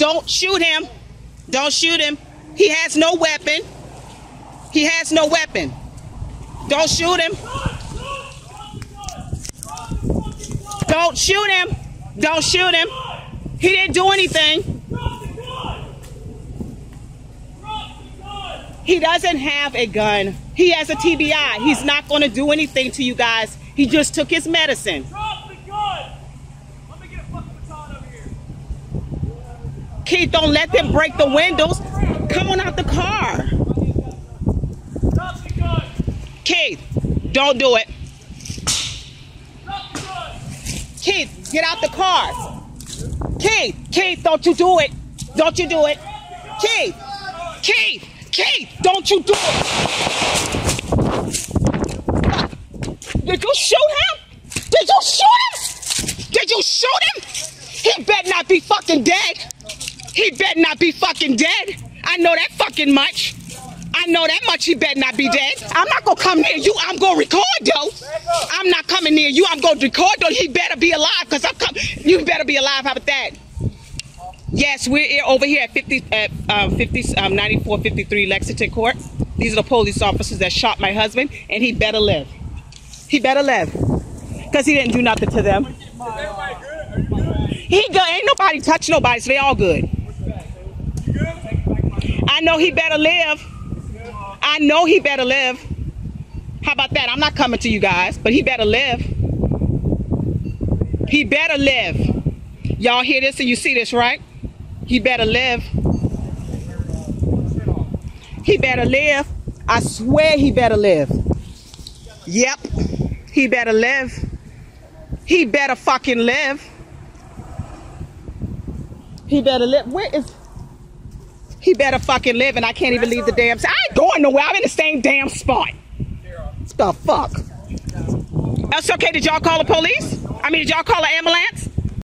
Don't shoot him. Don't shoot him. He has no weapon. He has no weapon. Don't shoot him. Don't shoot him. Don't shoot him. He didn't do anything. He doesn't have a gun. He has a TBI. He's not going to do anything to you guys. He just took his medicine. Drop the gun! Let me get a fucking baton over here. Keith, don't let them break the windows. Come on out the car. Keith, don't do it. Keith, get out the car. Keith, Keith, don't you do it. Don't you do it. Keith, Keith, Keith, don't you do it. Did you shoot him? Did you shoot him? Did you shoot him? He better not be fucking dead. He better not be fucking dead. I know that fucking much. I know that much he better not be dead. I'm not gonna come near you. I'm gonna record though. I'm not coming near you. I'm gonna record though. He better be alive because I'm coming. You better be alive. How about that? Yes, we're over here at 50, at um, 50, um, 94, 53 Lexington Court. These are the police officers that shot my husband, and he better live. He better live because he didn't do nothing to them. He good. Ain't nobody touch nobody, so they all good. I know he better live. I know he better live. How about that? I'm not coming to you guys, but he better live. He better live. Y'all hear this and you see this, right? He better live. He better live. I swear he better live. Yep. He better live. He better fucking live. He better live. Where is he better fucking live and I can't even leave the damn I ain't going nowhere. I'm in the same damn spot. What the fuck? That's okay. Did y'all call the police? I mean, did y'all call an ambulance?